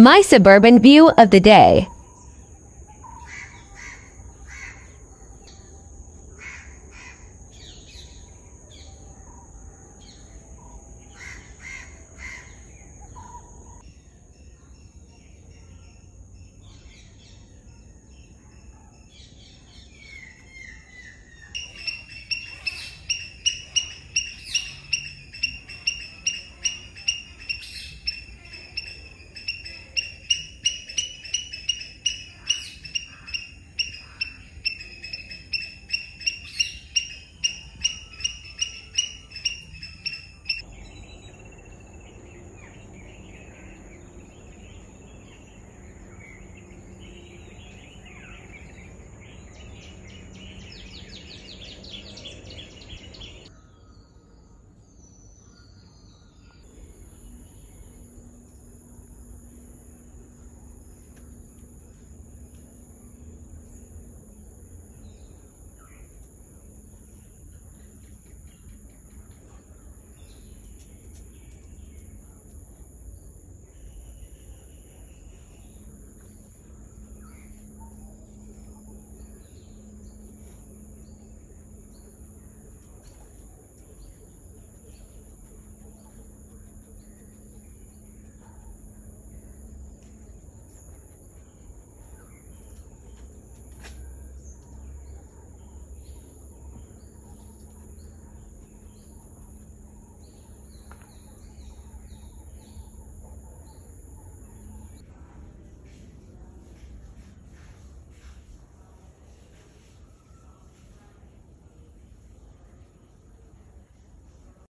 My suburban view of the day.